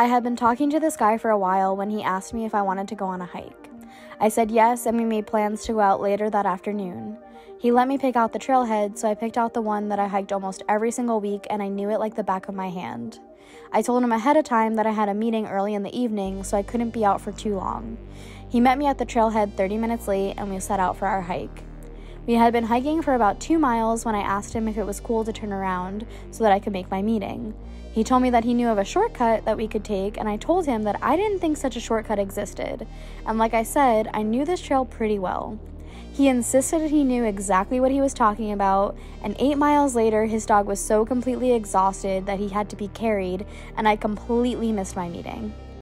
I had been talking to this guy for a while when he asked me if I wanted to go on a hike. I said yes, and we made plans to go out later that afternoon. He let me pick out the trailhead, so I picked out the one that I hiked almost every single week, and I knew it like the back of my hand. I told him ahead of time that I had a meeting early in the evening, so I couldn't be out for too long. He met me at the trailhead 30 minutes late, and we set out for our hike. We had been hiking for about two miles when I asked him if it was cool to turn around so that I could make my meeting. He told me that he knew of a shortcut that we could take, and I told him that I didn't think such a shortcut existed. And like I said, I knew this trail pretty well. He insisted he knew exactly what he was talking about, and eight miles later, his dog was so completely exhausted that he had to be carried, and I completely missed my meeting.